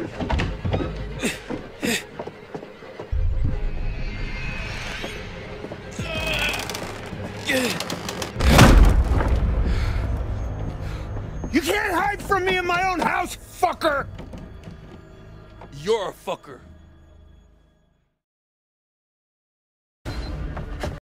You can't hide from me in my own house, fucker! You're a fucker.